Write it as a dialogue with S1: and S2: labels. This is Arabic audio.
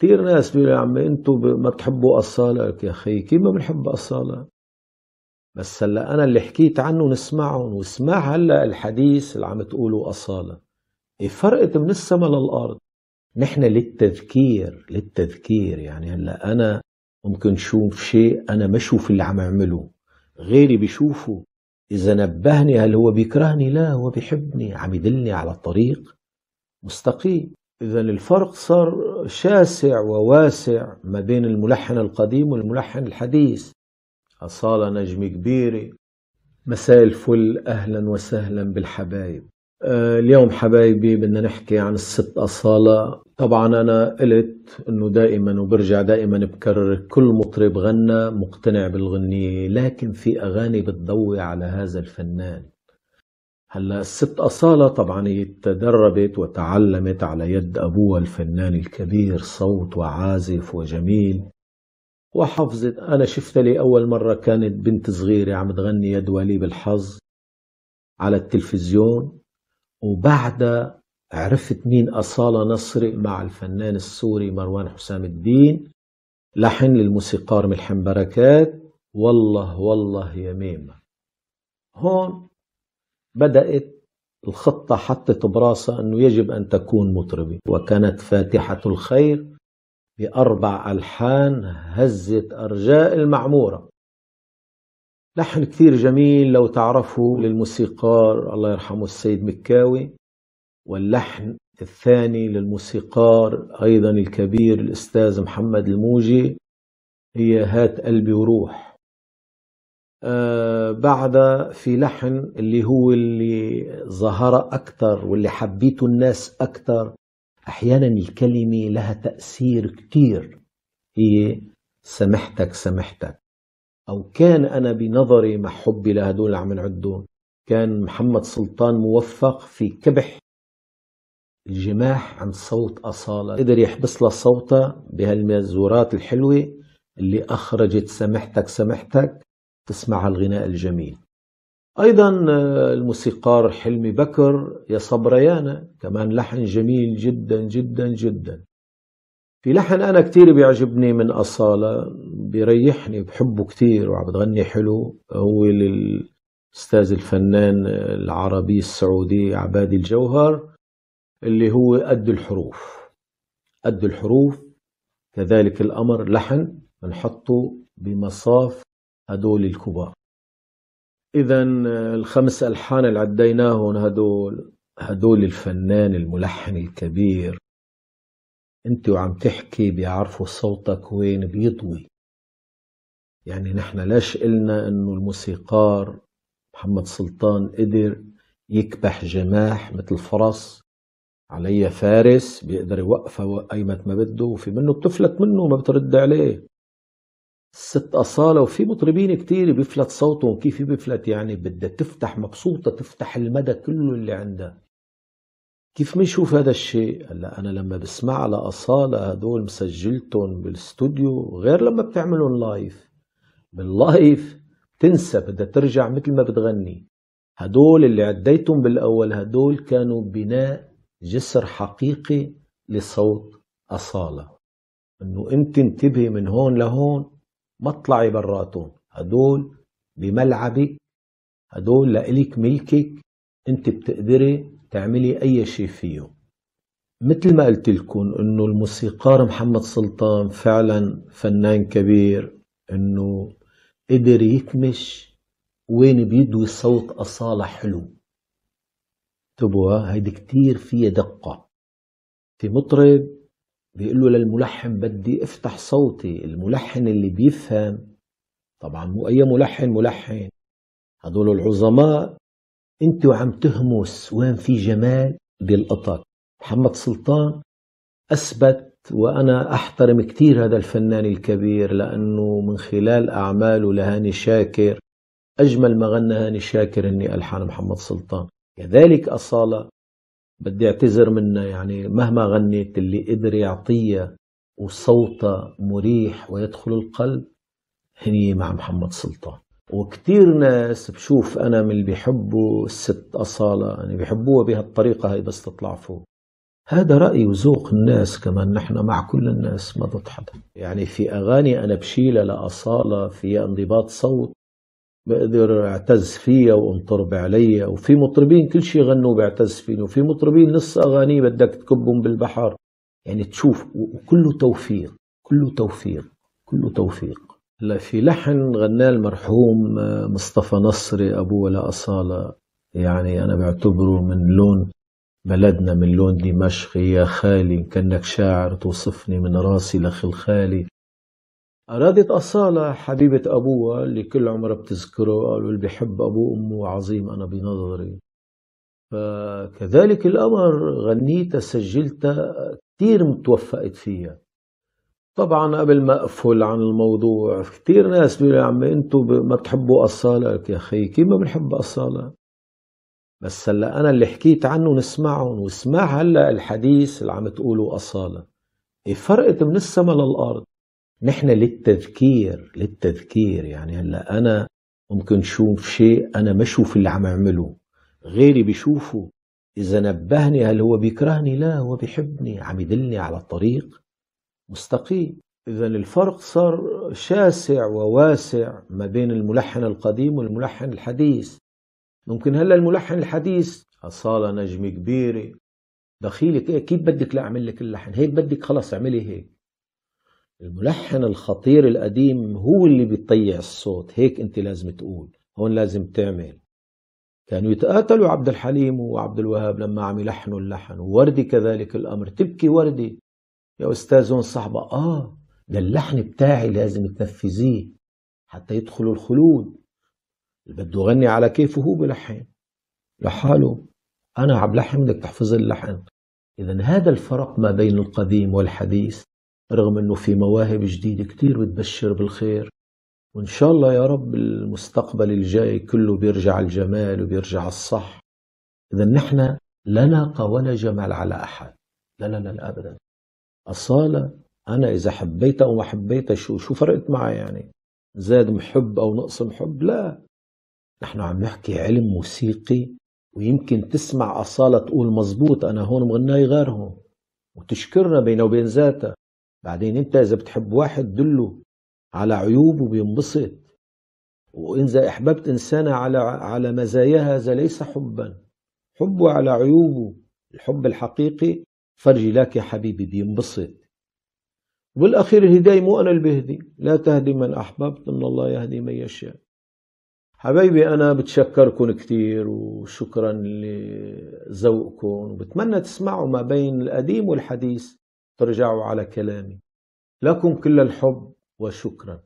S1: كثير ناس بيقولوا يا عمي أنتم ما بتحبوا أصالة يا أخي كيف ما بنحب أصالة بس هلأ أنا اللي حكيت عنه نسمعهم واسمع هلأ الحديث اللي عم تقولوا أصالة. إيه فرقت من السماء للأرض؟ نحن للتذكير للتذكير. يعني هلأ أنا ممكن شوف شيء أنا ما أشوف اللي عم أعمله غيري بيشوفه. إذا نبهني هل هو بيكرهني؟ لا هو بيحبني عم يدلني على طريق مستقيم. إذا الفرق صار شاسع وواسع ما بين الملحن القديم والملحن الحديث. أصالة نجمة كبيرة مساء الفل أهلا وسهلا بالحبايب. آه، اليوم حبايبي بدنا نحكي عن الست أصالة. طبعا أنا قلت أنه دائما وبرجع دائما بكرر كل مطرب غنى مقتنع بالغنية لكن في أغاني بتضوي على هذا الفنان. هلا الست أصالة طبعا هي تدربت وتعلمت على يد أبوها الفنان الكبير صوت وعازف وجميل. وحفظت أنا شفتها لي أول مرة كانت بنت صغيرة عم تغني يد ولي بالحظ على التلفزيون. وبعدها عرفت مين أصالة نصري مع الفنان السوري مروان حسام الدين. لحن للموسيقار ملحم بركات. والله والله يا ميمة. هون بدأت الخطة حطت براسها أنه يجب أن تكون مطربة. وكانت فاتحة الخير بأربع ألحان هزت أرجاء المعمورة. لحن كثير جميل لو تعرفوا للموسيقار الله يرحمه السيد مكاوي. واللحن الثاني للموسيقار أيضا الكبير الأستاذ محمد الموجي هي هات قلبي وروح. آه بعد في لحن اللي هو اللي ظهر أكثر واللي حبيته الناس أكثر أحيانا الكلمة لها تأثير كتير. هي سمحتك سمحتك. أو كان أنا بنظري مع حبي لهدول اللي عم نعدهم كان محمد سلطان موفق في كبح الجماح عن صوت أصالة. قدر يحبس لها صوتها بهالمزورات الحلوة اللي أخرجت سمحتك سمحتك. تسمع الغناء الجميل. أيضا الموسيقار حلمي بكر يا صبريانا كمان لحن جميل جدا جدا جدا. في لحن أنا كتير بيعجبني من أصالة بيريحني بحبه كتير وعم بتغني حلو. هو للأستاذ الفنان العربي السعودي عبادي الجوهر اللي هو قد الحروف. قد الحروف كذلك الأمر لحن بنحطه بمصاف هدول الكبار. إذا الخمس ألحان اللي عديناهم هدول هدول الفنان الملحن الكبير. انت وعم تحكي بيعرفوا صوتك وين بيطوي. يعني نحن ليش قلنا إنه الموسيقار محمد سلطان قدر يكبح جماح مثل فرس؟ الفارس بيقدر يوقفها ايمت ما بده وفي منه بتفلت منه ما بترد عليه. الست أصالة وفي مطربين كتير بيفلت صوتهم كيف بيفلت يعني بدها تفتح مبسوطة تفتح المدى كله اللي عندها. كيف ما يشوف هذا الشيء؟ هلا أنا لما بسمع على أصالة هدول مسجلتهم بالاستوديو غير لما بتعملهم لايف باللايف تنسى بدها ترجع مثل ما بتغني. هدول اللي عديتهم بالأول هدول كانوا بناء جسر حقيقي لصوت أصالة. إنه أنت انتبهي من هون لهون ما تطلعي براتهم هدول بملعبك هدول لإلك ملكك انت بتقدري تعملي أي شيء فيه مثل ما قلت لكم إنه الموسيقار محمد سلطان فعلا فنان كبير إنه قدر يكمش وين بيدوي صوت أصالة حلو. انتبهوا هيدي كتير فيها دقة. في مطرب بيقول له للملحن بدي افتح صوتي الملحن اللي بيفهم. طبعا مو أي ملحن ملحن. هدول العظماء انت وعم تهمس وين في جمال بيلقطك محمد سلطان أثبت وأنا أحترم كثير هذا الفنان الكبير لأنه من خلال أعماله لهاني شاكر أجمل ما غنى هاني شاكر إني الحان محمد سلطان. كذلك أصالة بدي اعتذر منها يعني مهما غنيت اللي قدر يعطيها وصوتها مريح ويدخل القلب هي مع محمد سلطان. وكتير ناس بشوف أنا من اللي بيحبوا الست أصالة يعني بيحبوها بهالطريقة هي بس تطلع فوق. هذا رأي وذوق الناس كمان نحن مع كل الناس ما ضد حدا. يعني في أغاني أنا بشيلها لأصالة فيها انضباط صوت بقدر اعتز فيها وانطرب عليها وفي مطربين كل شيء غنوا بعتز فيني. وفي مطربين نص أغاني بدك تكبهم بالبحر. يعني تشوف وكله توفيق كله توفيق كله توفيق. هلا في لحن غناه المرحوم مصطفى نصري أبوه لأصالة يعني أنا بعتبره من لون بلدنا من لون دمشق. يا خالي كأنك شاعر توصفني من راسي لخلخالي. أرادت أصالة حبيبة أبوها اللي كل عمرها بتذكره قالوا اللي بيحب أبوه وأمه عظيم أنا بنظري. فكذلك الأمر غنيتها سجلتها كثير متوفقت فيها. طبعا قبل ما أقفل عن الموضوع كثير ناس بيقولوا يا عمي أنتم ما بتحبوا أصالة؟ يا أخي كيف ما بنحب أصالة؟ بس هلأ أنا اللي حكيت عنه نسمعهم واسمع هلأ الحديث اللي عم تقولوا أصالة. إيه فرقت من السما للأرض. نحن للتذكير للتذكير. يعني هلا أنا ممكن شوف شيء أنا ما أشوف اللي عم أعمله. غيري بيشوفه. إذا نبهني هل هو بيكرهني؟ لا هو بيحبني. عم يدلني على الطريق. مستقيم. إذا الفرق صار شاسع وواسع ما بين الملحن القديم والملحن الحديث. ممكن هلا الملحن الحديث أصالة نجمة كبيرة. دخيلك إيه؟ كيف بدك لا أعمل لك اللحن. هيك بدك خلص اعملي هيك. الملحن الخطير القديم هو اللي بيطيع الصوت. هيك أنت لازم تقول هون لازم تعمل. كانوا يتقاتلوا عبد الحليم وعبد الوهاب لما عم يلحنوا اللحن ووردي كذلك الأمر. تبكي وردي. يا أستاذ هون صاحبة آه ده اللحن بتاعي لازم تنفذيه حتى يدخلوا الخلود. اللي بده يغني على كيفه هو بلحن لحاله. أنا عم لحن بدك تحفظ اللحن. إذا هذا الفرق ما بين القديم والحديث. رغم أنه في مواهب جديدة كتير بتبشر بالخير. وإن شاء الله يا رب المستقبل الجاي كله بيرجع الجمال وبيرجع الصح. إذا نحن لا ناقة ولا جمال على أحد. لا لا لا أبدا. أصالة أنا إذا حبيتها أو ما حبيتها شو شو فرقت معي يعني؟ زاد محب أو نقص محب؟ لا. نحن عم نحكي علم موسيقي ويمكن تسمع أصالة تقول مزبوط أنا هون مغناي غيرهم. وتشكرنا بينه وبين ذاتها. بعدين أنت إذا بتحب واحد دله على عيوبه بينبسط. وإذا أحببت إنسانة على على مزاياها هذا ليس حبا. حبه على عيوبه الحب الحقيقي فرجي لك يا حبيبي بينبسط. وبالأخير الهداية مو أنا اللي بهدي لا تهدي من أحببت إن الله يهدي من يشاء. حبايبي أنا بتشكركم كثير وشكرا لذوقكم وبتمنى تسمعوا ما بين القديم والحديث. ترجعوا على كلامي. لكم كل الحب وشكرا.